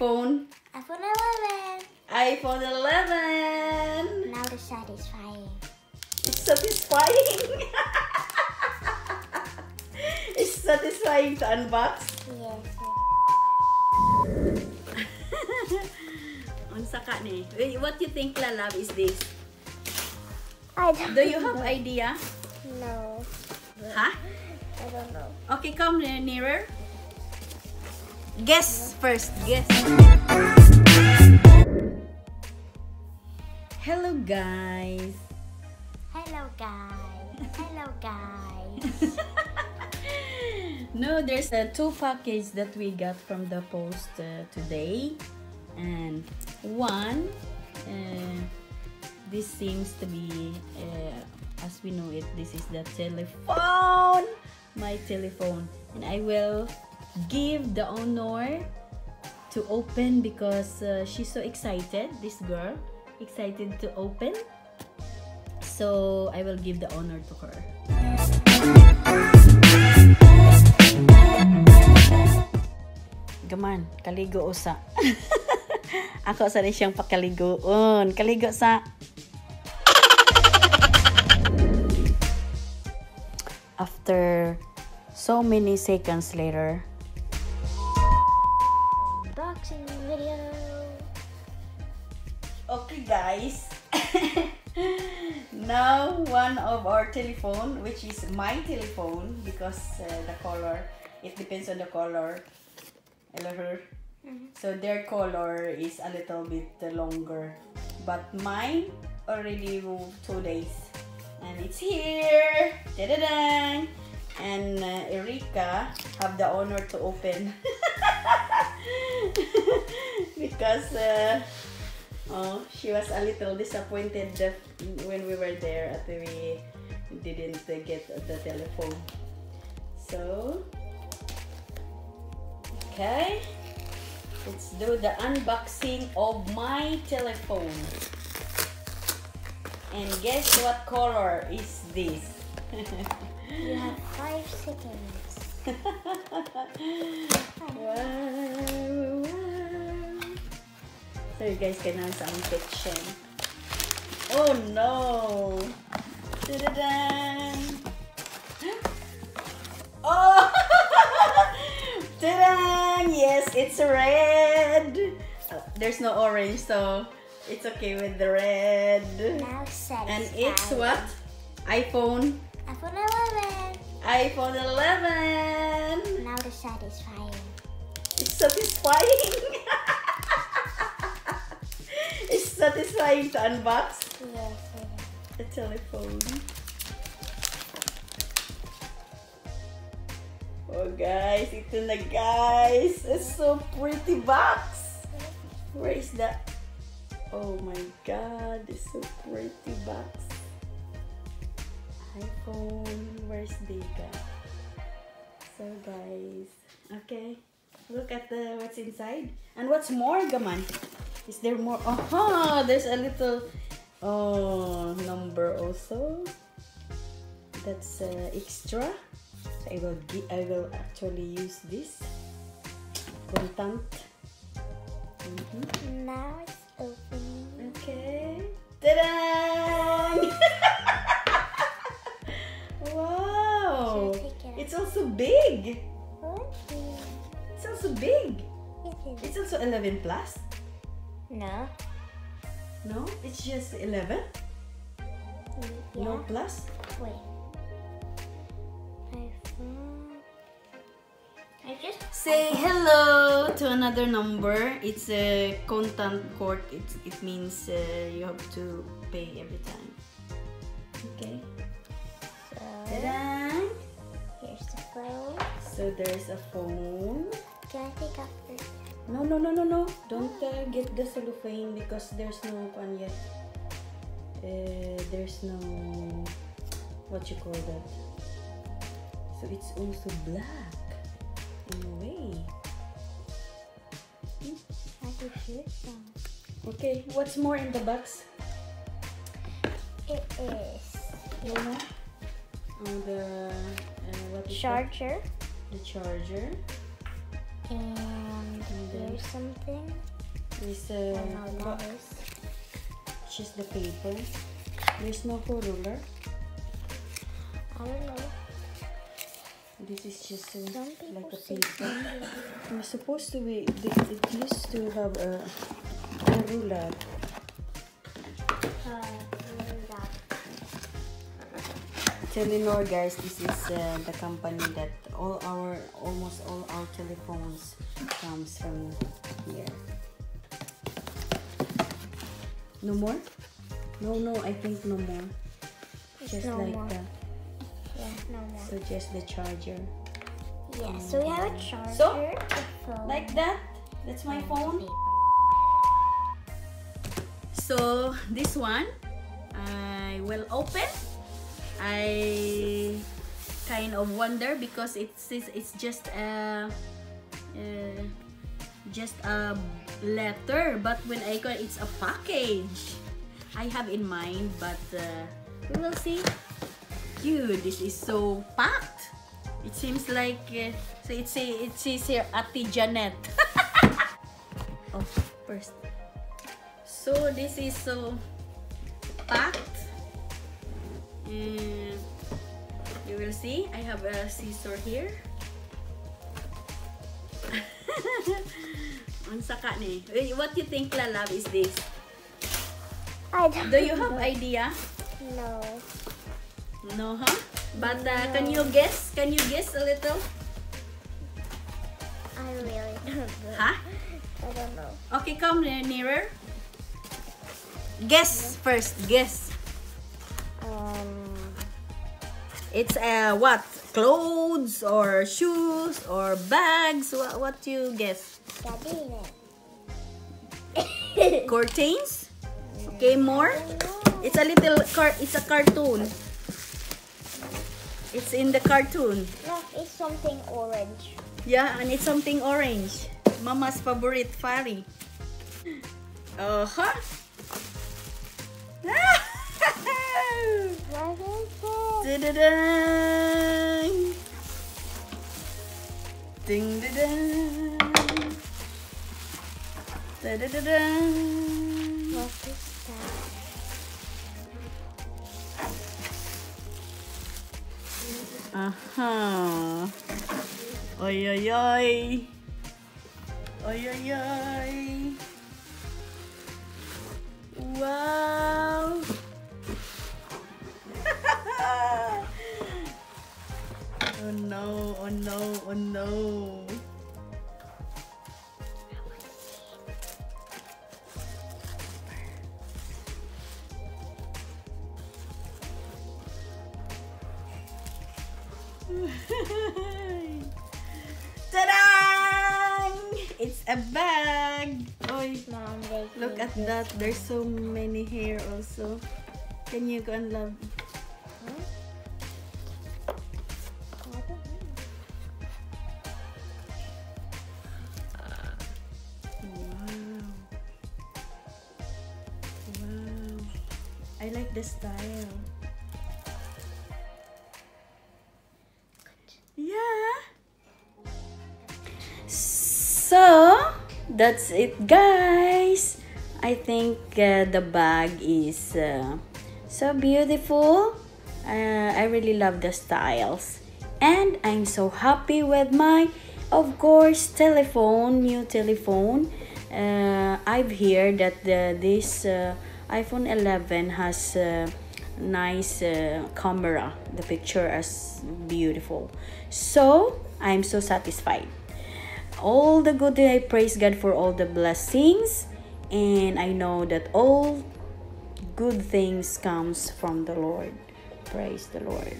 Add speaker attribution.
Speaker 1: iPhone
Speaker 2: iPhone 11.
Speaker 1: iPhone 11.
Speaker 2: Now the satisfying.
Speaker 1: It's satisfying. it's satisfying to unbox.
Speaker 2: Yes.
Speaker 1: Unsa ka ni? Wait, What you think, Lalab, is this?
Speaker 2: I don't
Speaker 1: Do you have idea?
Speaker 2: No.
Speaker 1: Huh?
Speaker 2: I don't know.
Speaker 1: Okay, come nearer. Guess first. Guess. Hello, guys.
Speaker 2: Hello guys. Hello guys.
Speaker 1: no, there's uh, two packages that we got from the post uh, today, and one. Uh, this seems to be, uh, as we know it, this is the telephone, my telephone, and I will give the honor to open because uh, she's so excited. This girl excited to open, so I will give the honor to her. Gaman, kaligo usa. Ako sa siyang pakaligoon. Kaligo sa... After so many seconds later, Okay, guys. now one of our telephone, which is my telephone, because uh, the color, it depends on the color. Hello, her. So their color is a little bit longer, but mine already moved two days, and it's here. Da-da-da! And uh, Erika have the honor to open because. Uh, Oh, she was a little disappointed that when we were there at we didn't get the telephone. So, okay, let's do the unboxing of my telephone. And guess what color is this?
Speaker 2: You have five seconds.
Speaker 1: wow. So you guys can have some fiction. Oh no! Ta-da-dan! Oh! Ta-da! Yes, it's red! Uh, there's no orange, so it's okay with the red. And it's what? iPhone.
Speaker 2: iPhone 11.
Speaker 1: iPhone 11.
Speaker 2: Now the satisfying.
Speaker 1: It's satisfying. Satisfying to unbox
Speaker 2: Yes.
Speaker 1: the telephone. Oh guys, ito na guys. It's so pretty box. Where is that? Oh my god, it's so pretty box. iPhone, where's Data? So guys, okay. Look at the what's inside. And what's more, Gaman? Is there more? Oh, there's a little oh number also. That's uh, extra. So I will I will actually use this content. Mhm.
Speaker 2: Now it's opening.
Speaker 1: Okay. Ta-da! wow! It's also big.
Speaker 2: Okay.
Speaker 1: It's also big. It's also 11 plus.
Speaker 2: No.
Speaker 1: No, it's just 11.
Speaker 2: Yeah.
Speaker 1: No plus.
Speaker 2: Wait. iPhone. I just
Speaker 1: Say hello to another number. It's a content court. It, it means uh, you have to pay every time. Okay.
Speaker 2: so
Speaker 1: Ta-da!
Speaker 2: here's the phone.
Speaker 1: So there's a phone.
Speaker 2: Can I take off this?
Speaker 1: No, no, no, no, no. Don't uh, get the cellophane because there's no one yet. Uh, there's no what you call that. So it's also black in a way.
Speaker 2: How do you shoot them?
Speaker 1: Okay, what's more in the box?
Speaker 2: It is
Speaker 1: You know? Oh, the uh, what is
Speaker 2: charger,
Speaker 1: The charger.
Speaker 2: And here's something.
Speaker 1: This
Speaker 2: I
Speaker 1: uh,
Speaker 2: don't what
Speaker 1: bo-
Speaker 2: that is.
Speaker 1: just the paper. There's no ruler.
Speaker 2: I don't know.
Speaker 1: This is just uh, like a paper. It's supposed to be. It it used to have a, a ruler.
Speaker 2: Uh,
Speaker 1: Telenor, guys. This is uh, the company that all our almost all our telephones comes from here. No more? No, no. I think no more.
Speaker 2: It's
Speaker 1: Just
Speaker 2: no
Speaker 1: like
Speaker 2: more.
Speaker 1: that.
Speaker 2: Yeah, no more.
Speaker 1: So just the charger.
Speaker 2: Yeah, so we have a charger,
Speaker 1: So,
Speaker 2: a
Speaker 1: Like that. That's my phone. So this one, I will open. I kind of wonder because it's it's, just a uh, just a letter, but when I got it's a package. I have in mind, but uh, we will see. Dude, this is so packed. It seems like uh, so it say it says here Ati Janet. oh, first. So this is so packed. And you see, I have a scissor here. Ang saka ni. What you think, Lalab, is this?
Speaker 2: I don't
Speaker 1: Do you have
Speaker 2: know.
Speaker 1: idea?
Speaker 2: No.
Speaker 1: No, huh? But uh, can you guess? Can you guess a little?
Speaker 2: I really don't know.
Speaker 1: Huh?
Speaker 2: I don't know.
Speaker 1: Okay, come nearer. Guess first. Guess.
Speaker 2: Um,
Speaker 1: It's uh, what? Clothes or shoes or bags? What, what do you guess? Curtains? Okay, more?
Speaker 2: I don't know.
Speaker 1: It's a little car. It's a cartoon. It's in the cartoon.
Speaker 2: No, it's something orange.
Speaker 1: Yeah, and it's something orange. Mama's favorite fairy. Uh huh.
Speaker 2: Is it?
Speaker 1: Da-da-dang. Ding da dang. Da-da-da-dang.
Speaker 2: What is that? Uh-huh.
Speaker 1: Aha. Oy oy oy. Oy oy oy. Wow. Oh no, oh no, oh no. Ta-da! It's a bag. Oy,
Speaker 2: Mom,
Speaker 1: look at that. There's so many here also. Can you go and love? I like the style. Yeah. So, that's it guys. I think uh, the bag is uh, so beautiful. Uh, I really love the styles. And I'm so happy with my, of course, telephone, new telephone. Uh, I've heard that the, this uh, iPhone 11 has uh, nice uh, camera. The picture is beautiful. So, I'm so satisfied all the good I praise God for all the blessings and I know that all good things comes from the Lord. Praise the Lord.